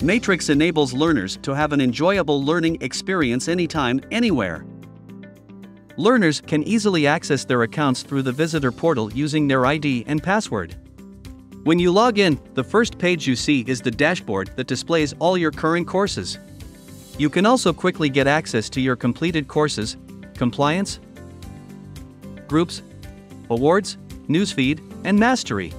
Matrix enables learners to have an enjoyable learning experience anytime, anywhere. Learners can easily access their accounts through the visitor portal using their ID and password. When you log in, the first page you see is the dashboard that displays all your current courses. You can also quickly get access to your completed courses, compliance, groups, awards, newsfeed, and mastery.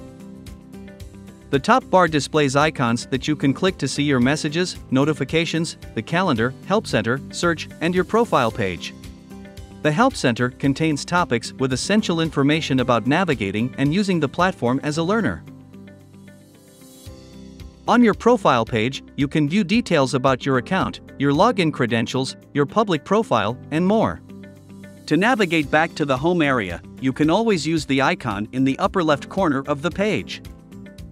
The top bar displays icons that you can click to see your messages, notifications, the calendar, Help Center, search, and your profile page. The Help Center contains topics with essential information about navigating and using the platform as a learner. On your profile page, you can view details about your account, your login credentials, your public profile, and more. To navigate back to the home area, you can always use the icon in the upper left corner of the page.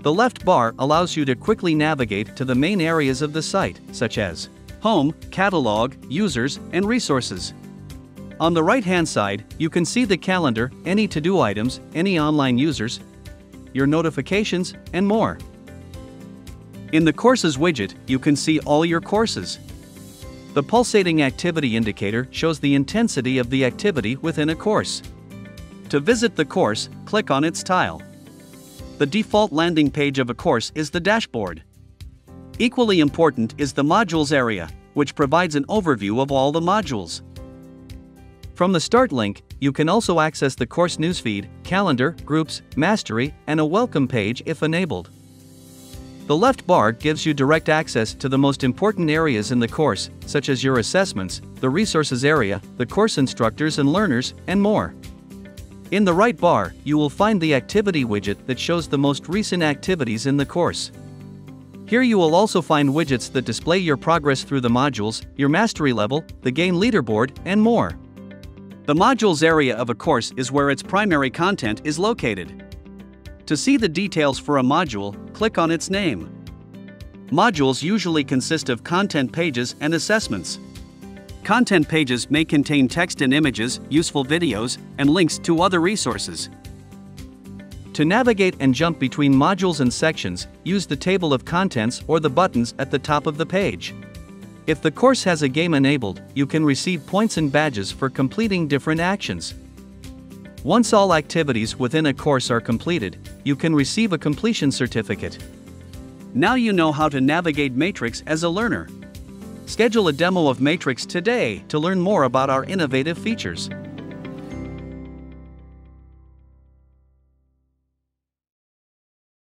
The left bar allows you to quickly navigate to the main areas of the site, such as Home, Catalog, Users, and Resources. On the right hand side, you can see the calendar, any to do items, any online users, your notifications, and more. In the Courses widget, you can see all your courses. The pulsating activity indicator shows the intensity of the activity within a course. To visit the course, click on its tile. The default landing page of a course is the dashboard. Equally important is the Modules area, which provides an overview of all the modules. From the Start link, you can also access the course newsfeed, calendar, groups, mastery, and a welcome page if enabled. The left bar gives you direct access to the most important areas in the course, such as your assessments, the resources area, the course instructors and learners, and more. In the right bar, you will find the activity widget that shows the most recent activities in the course. Here you will also find widgets that display your progress through the modules, your mastery level, the game leaderboard, and more. The modules area of a course is where its primary content is located. To see the details for a module, click on its name. Modules usually consist of content pages and assessments. Content pages may contain text and images, useful videos, and links to other resources. To navigate and jump between modules and sections, use the table of contents or the buttons at the top of the page. If the course has a game enabled, you can receive points and badges for completing different actions. Once all activities within a course are completed, you can receive a completion certificate. Now you know how to navigate Matrix as a learner. Schedule a demo of Matrix today to learn more about our innovative features.